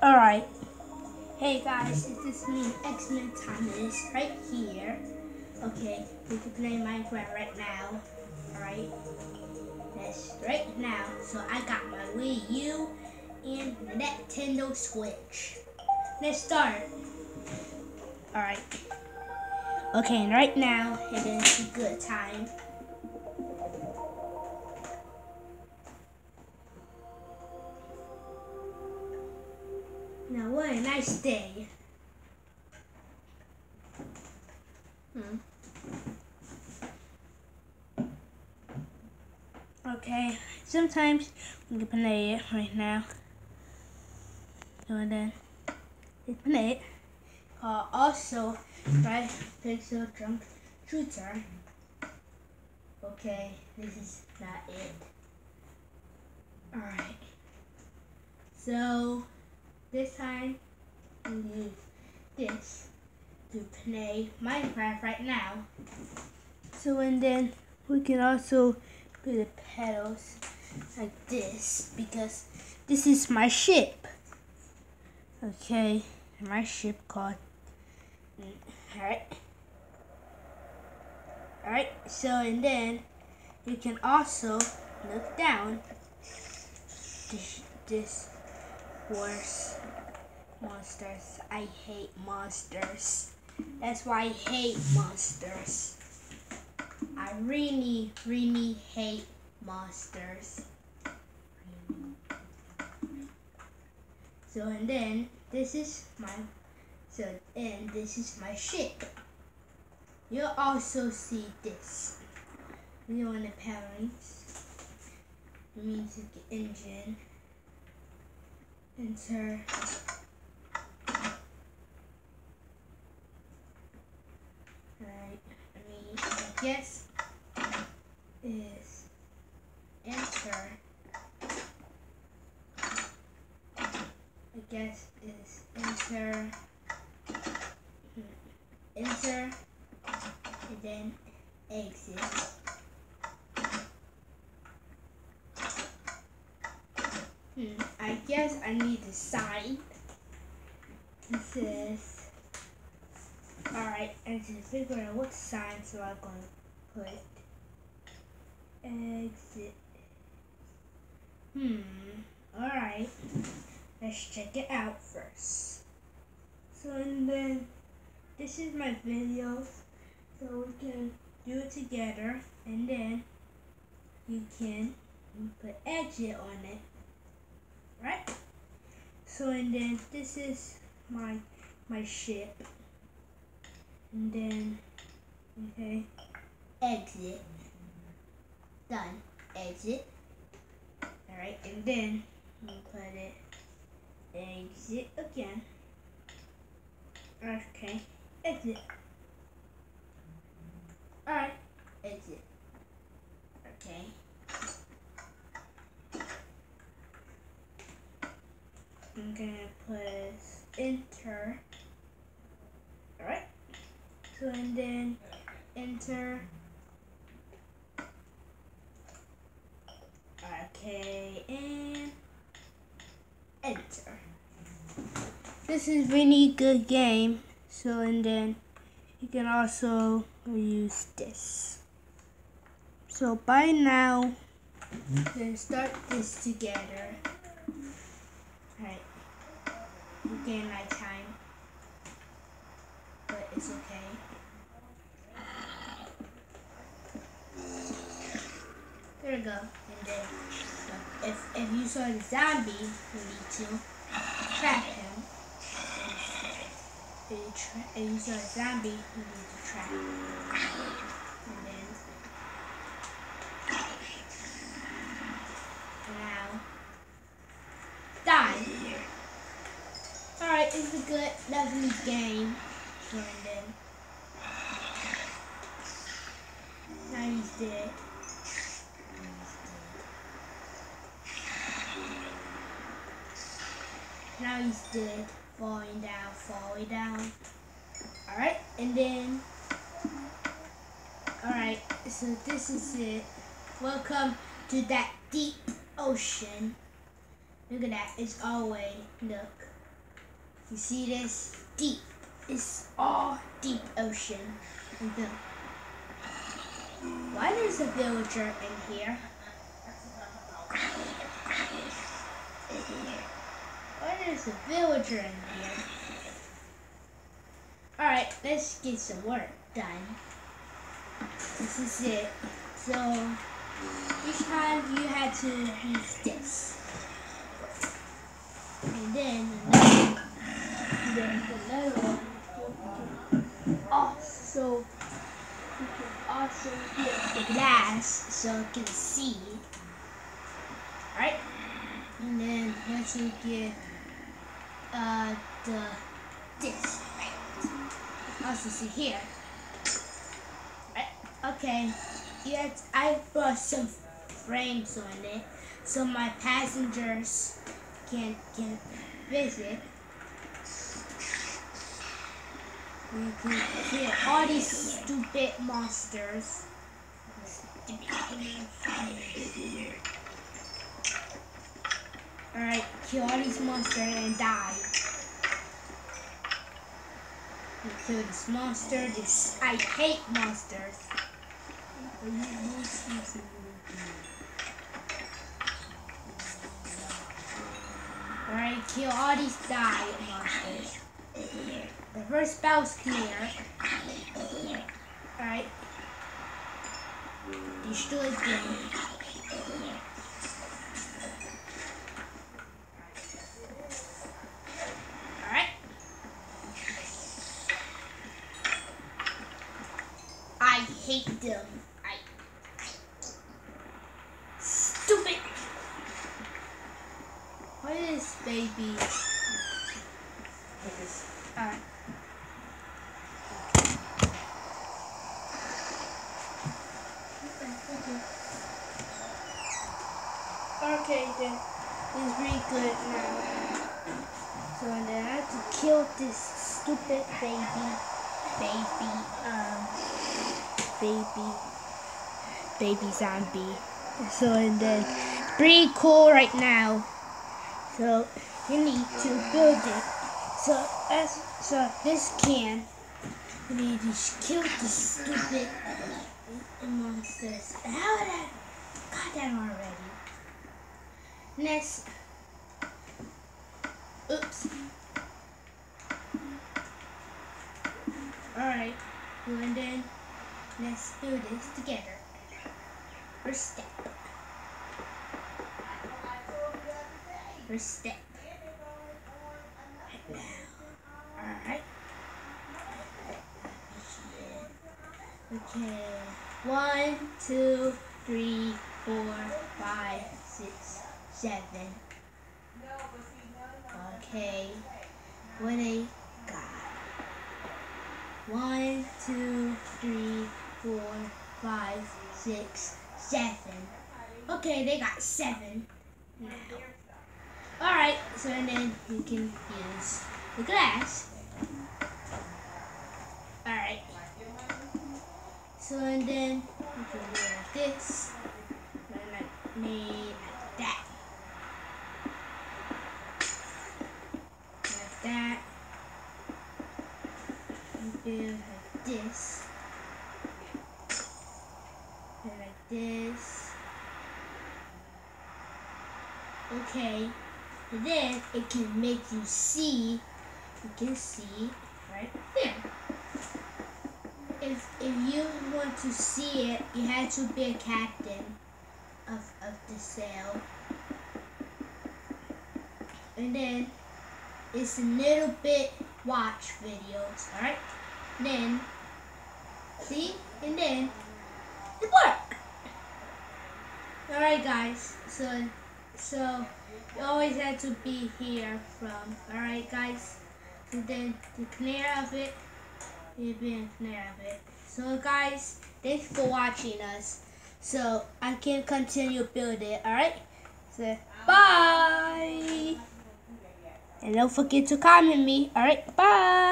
Alright. Hey guys, it is me, X-Men Thomas, right here. Okay, we can play Minecraft right now. Alright. That's right now. So I got my Wii U and Nintendo Switch. Let's start. Alright. Okay, and right now it is a good time. What day. Hmm. Okay, sometimes we can play it right now. So then it's play it. Uh, also, right, pixel jump shooter. Okay, this is not it. Alright. So this time, we use this to play Minecraft right now. So and then we can also put the pedals like this because this is my ship. Okay, my ship called. Alright. Alright, so and then you can also look down. This, this worse monsters. I hate monsters. That's why I hate monsters. I really, really hate monsters. So and then this is my so and this is my ship. You'll also see this. You when the means the engine. Enter. Right. I guess is enter. I guess is enter. Enter. And then exit. Hmm, I guess I need a sign. This is alright, and to figure out what sign so I'm gonna put exit. Hmm, alright. Let's check it out first. So and then this is my video. So we can do it together and then you can put exit on it right? So and then this is my my ship. And then okay, exit. Done. Exit. Alright, and then we put it exit again. Okay, exit. Alright, exit. Okay. I'm gonna press enter. So and then enter. Okay, and enter. This is really good game. So and then you can also use this. So by now, let's start this together. Alright. Again, my time. It's okay. There we go. And then, if, if you saw the zombie, you need to trap him. If you, tra if you saw a zombie, you need to trap him. And then, now, die. Alright, it's a good, lovely game. Now he's dead. Falling down, falling down. Alright, and then Alright, so this is it. Welcome to that deep ocean. Look at that, it's all way. Look. You see this? Deep. It's all deep ocean. The, why there's a villager in here? Why there's a villager in here? Alright, let's get some work done. This is it. So, each time you had to use this. And then another, then another one. Oh, you can also get the glass so you can see. Alright? And then once you get uh, the this, right? Also see here. Right? Okay. Yes, I brought some frames on it so my passengers can can visit. You can kill all these stupid monsters. Alright, kill all these monsters and die. You kill this monster, this I hate monsters. Alright, kill all these die monsters. The first battle's clear. Alright. Destroy them. Alright. I hate them. I, stupid. What is baby? Alright. Okay, then it's really good now. So then I have to kill this stupid baby, baby, um, baby, baby zombie. So and then pretty cool right now. So you need to build it. So as so this can you need to kill the stupid monsters. How did I got that already? Next. Oops. Alright. Then let's do this together. First step. First step. Alright. Okay. One, two, three, four, five, six, seven. Okay. What I got? One, two, three, four, five, six, seven. Okay, they got seven now. Alright, so and then you can use the glass. Alright. So and then you can do like this. And like like that. Like that. And do like this. And like this. Okay. And then it can make you see. You can see right there if if you want to see it, you had to be a captain of of the sail. And then it's a little bit watch videos, alright? Then see? And then it work. Alright guys, so so you always have to be here from alright guys? And then the clear of it you've been of it. So guys, thanks for watching us. So I can continue build it, alright? So bye! And don't forget to comment me, alright? Bye!